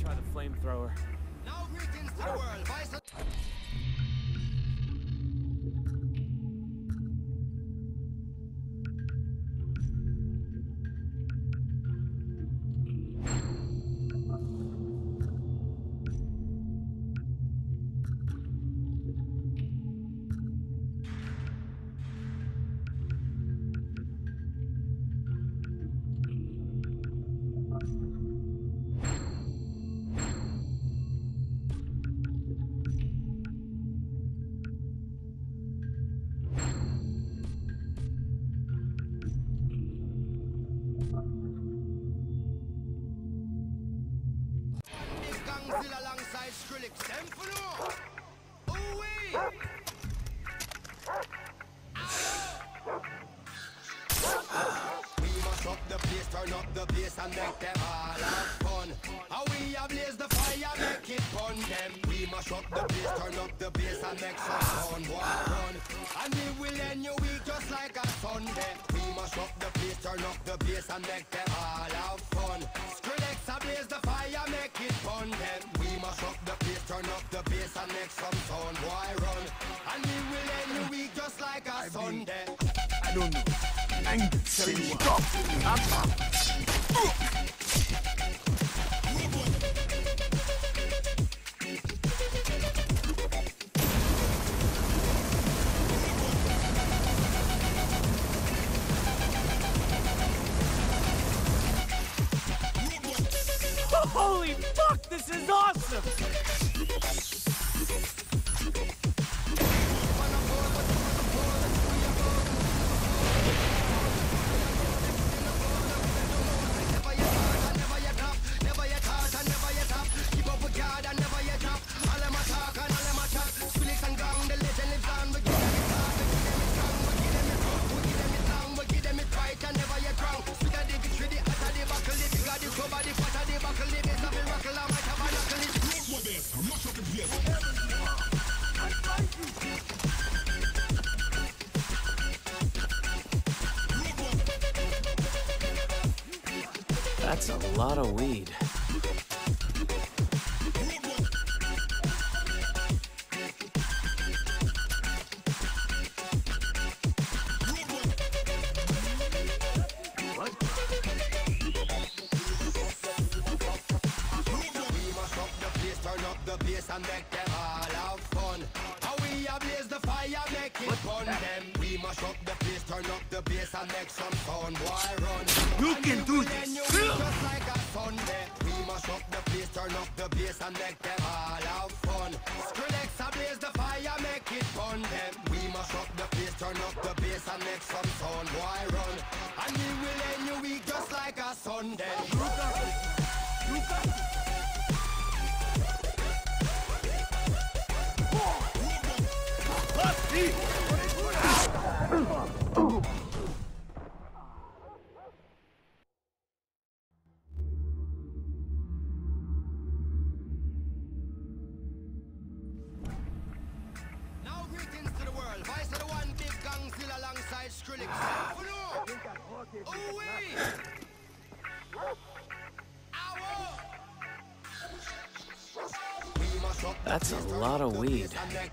try the flamethrower. Now greetings to the world. Oh, oh, ah. turn up the bass and make them all fun. How we ablaze the fire, make it fun. Them we must up the place, turn up the bass and make some sound. One run, and we will end your week just like a Sunday. We must up the place, turn up the bass and make them all have fun. Skrillex ablaze the fire, make it fun. Them we must up the place, turn up the bass and make some sound. Why run? And we will end your week just like a Sunday. I don't know. Anger, say stop. Holy is awesome! That's a lot of weed. Make them all have fun. How we ablaze the fire, make it fun. Them we up the turn up the bass and make some sound. Run? You can do this. end your week Just like a Sunday. We must up the place, turn up the bass and make them all have fun. Skrillex ablaze the fire, make it fun. Them we must up the place, turn up the bass and make some sound. Run? And we will end your week just like a Sunday. Now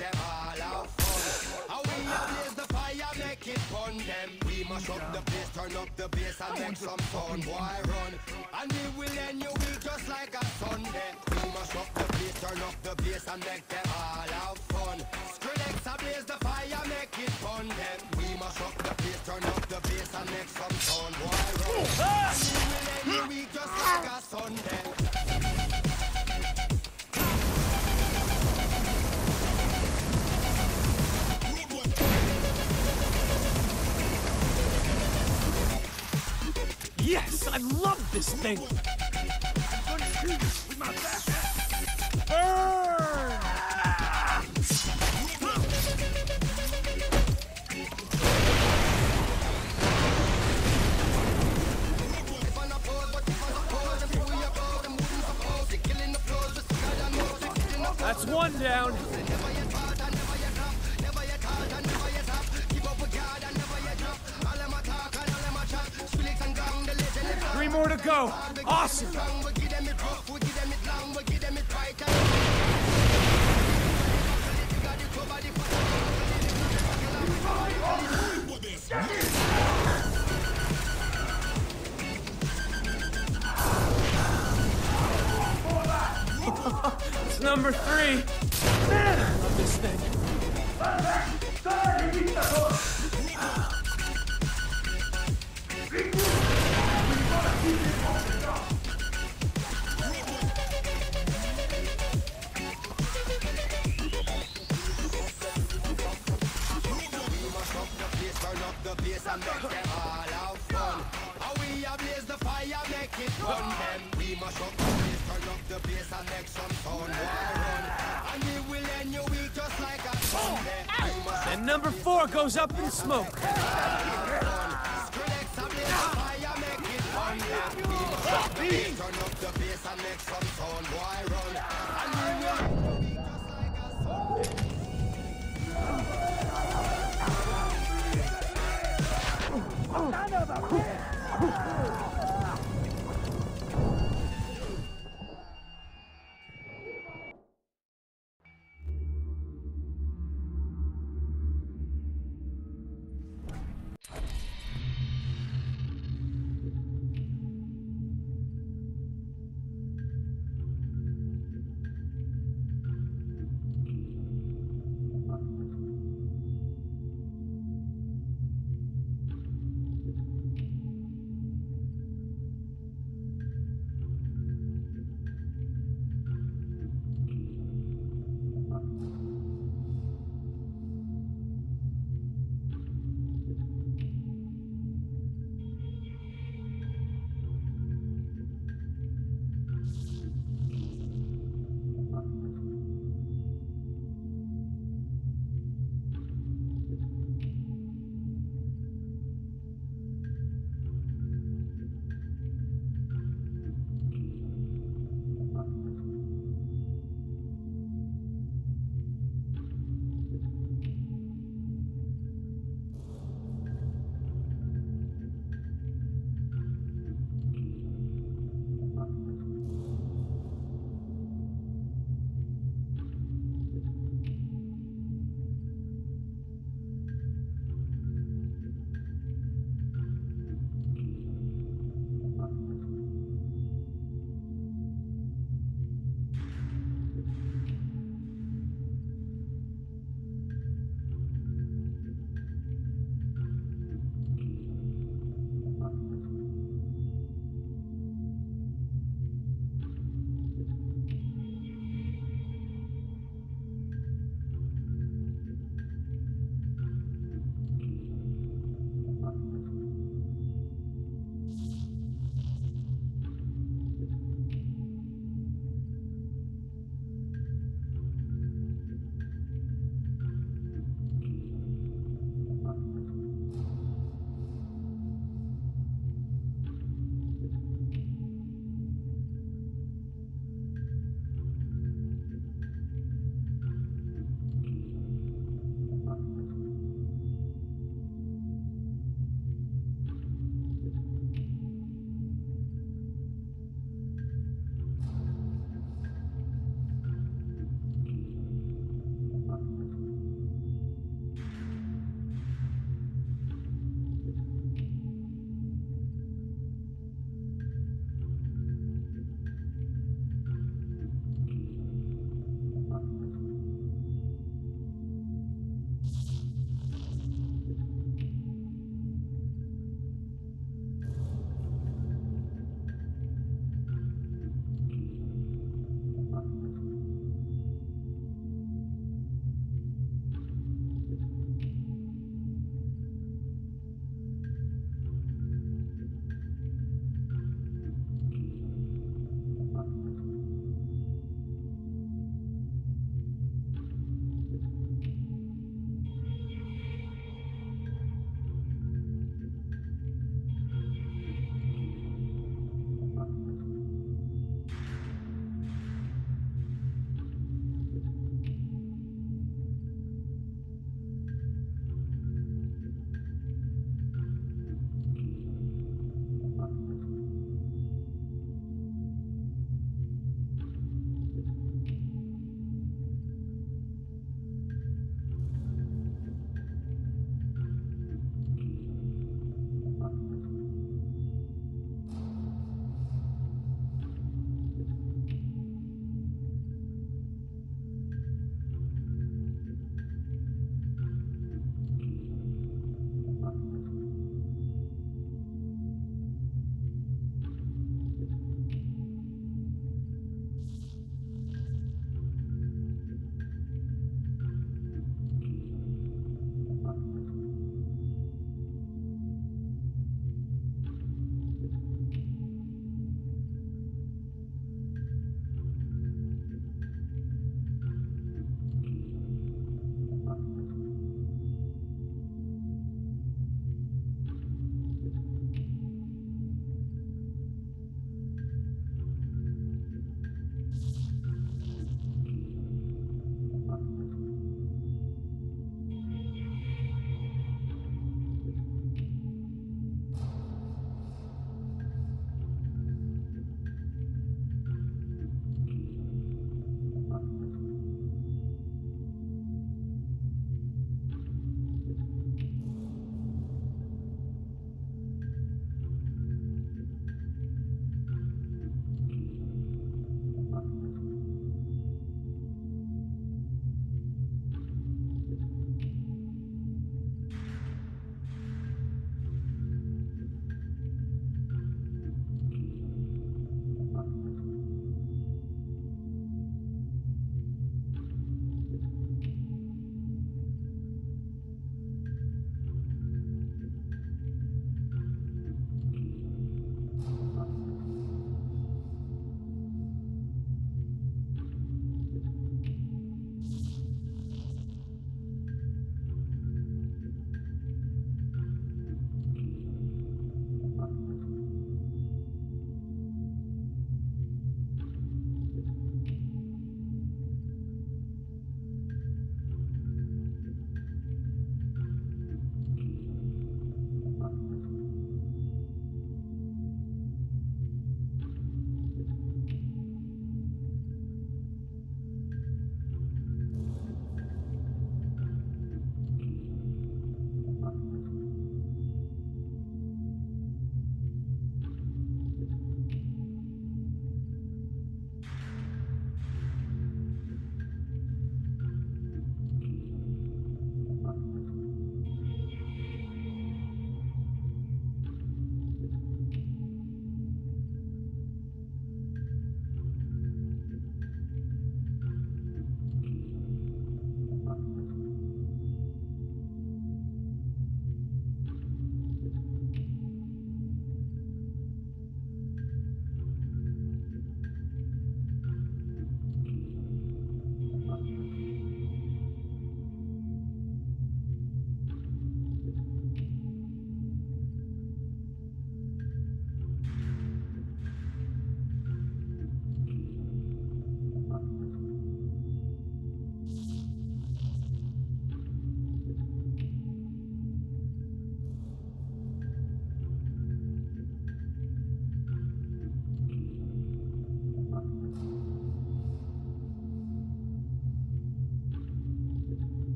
them all fun. How we ablaze the fire, make it fun. Them we must up the place, turn up the bass and make some sound. Why run? And we will end your week just like a Sunday. We must up the place, turn up the bass and make them all have fun. Skrillex ablaze the fire, make it fun. Them we must up the place, turn up the bass and make some sound. Why run? And we will end your week just like a Sunday. Yes, I love this thing! Right. And It's number three. Love this thing. And make them all have fun. How we a blaze the fire, make it fun. Them we mash up the place, turn up the bass and make some sound. Why run? And we will end your week just like a Sunday. We mash up And number four goes up in smoke. Skrillex and blaze the fire, make it fun. Them we mash up the place, turn up the bass and make some sound. Why run?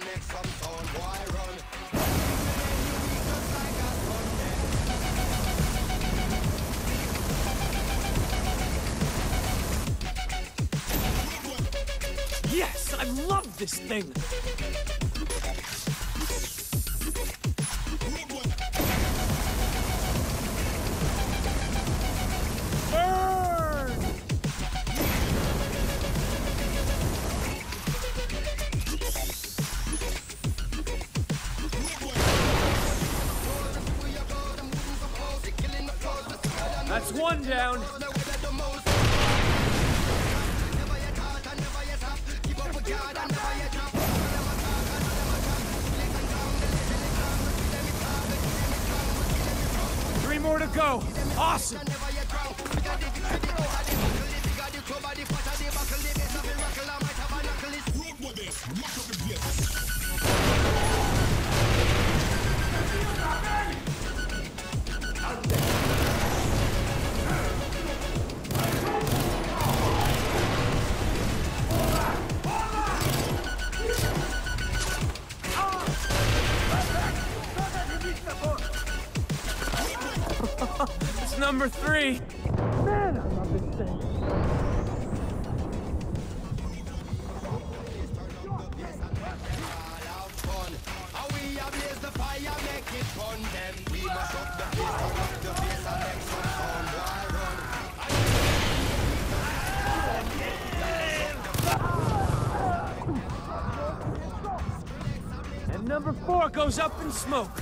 some sound, why run? Yes, I love this thing! down. Three more to go. Awesome. That's number three. Man, I love this thing. And number four goes up in smoke.